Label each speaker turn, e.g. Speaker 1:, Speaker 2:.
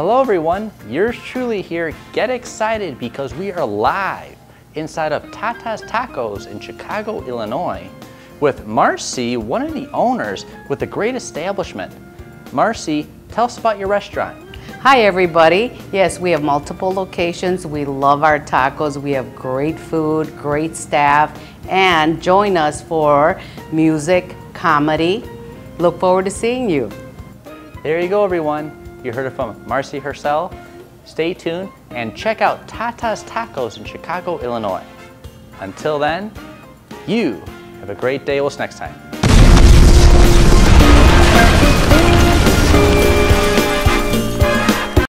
Speaker 1: Hello everyone, yours truly here. Get excited because we are live inside of Tata's Tacos in Chicago, Illinois with Marcy, one of the owners with a great establishment. Marcy, tell us about your restaurant.
Speaker 2: Hi everybody. Yes, we have multiple locations. We love our tacos. We have great food, great staff, and join us for music, comedy. Look forward to seeing you.
Speaker 1: There you go everyone. You heard it from Marcy herself. Stay tuned and check out Tata's Tacos in Chicago, Illinois. Until then, you have a great day. We'll see you next time.